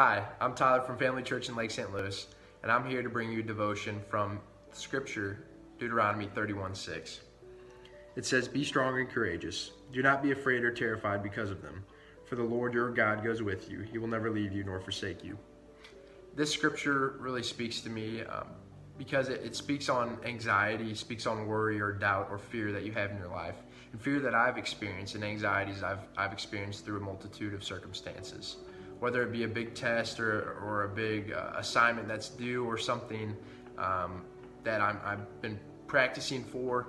Hi, I'm Tyler from Family Church in Lake St. Louis, and I'm here to bring you a devotion from Scripture, Deuteronomy 31 6. It says, Be strong and courageous. Do not be afraid or terrified because of them, for the Lord your God goes with you. He will never leave you nor forsake you. This scripture really speaks to me um, because it, it speaks on anxiety, speaks on worry or doubt or fear that you have in your life, and fear that I've experienced and anxieties I've, I've experienced through a multitude of circumstances whether it be a big test or, or a big uh, assignment that's due or something um, that i have been practicing for,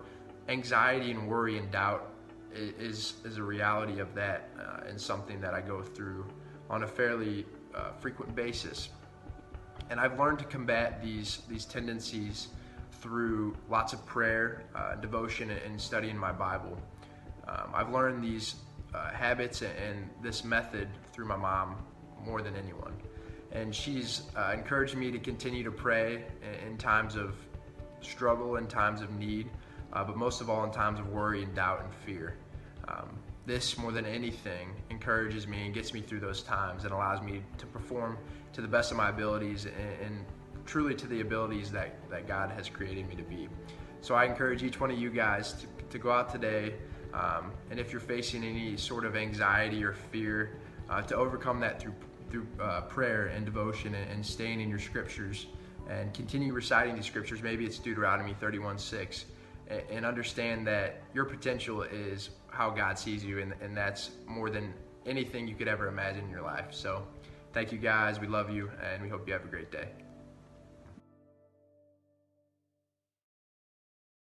anxiety and worry and doubt is, is a reality of that uh, and something that I go through on a fairly uh, frequent basis. And I've learned to combat these, these tendencies through lots of prayer, uh, devotion, and studying my Bible. Um, I've learned these uh, habits and this method through my mom more than anyone. And she's uh, encouraged me to continue to pray in, in times of struggle and times of need, uh, but most of all in times of worry and doubt and fear. Um, this, more than anything, encourages me and gets me through those times and allows me to perform to the best of my abilities and, and truly to the abilities that, that God has created me to be. So I encourage each one of you guys to, to go out today, um, and if you're facing any sort of anxiety or fear, uh, to overcome that through through uh, prayer and devotion and, and, staying in your scriptures and continue reciting these scriptures. Maybe it's Deuteronomy 31 6 and, and understand that your potential is how God sees you, and, and that's more than anything you could ever imagine in your life. So, thank you guys. We love you, and we hope you have a great day.